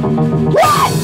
What?